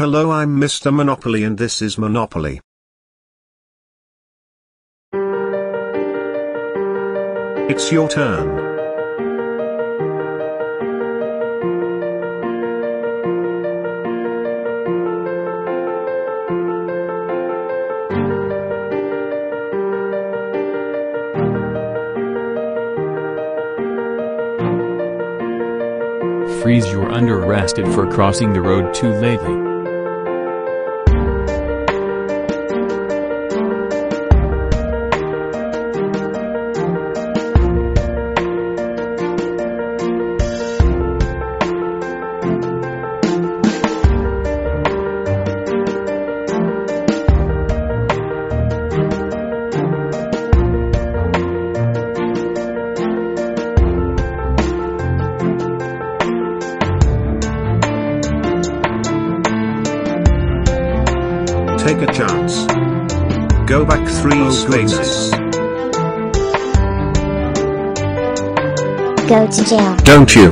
Hello I'm Mr. Monopoly and this is Monopoly. It's your turn. Freeze you're under arrested for crossing the road too lately. Take a chance. Go back three oh, spaces. Go to jail. Don't you?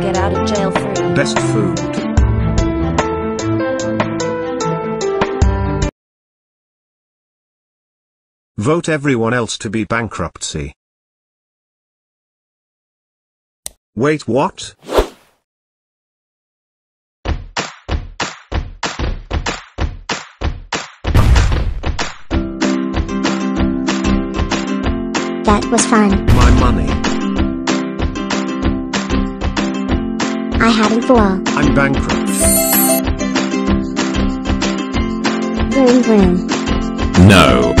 Get out of jail free. Best food. Vote everyone else to be bankruptcy. Wait what? That was fun. My money. I hadn't fool. I'm bankrupt. Vroom vroom. No.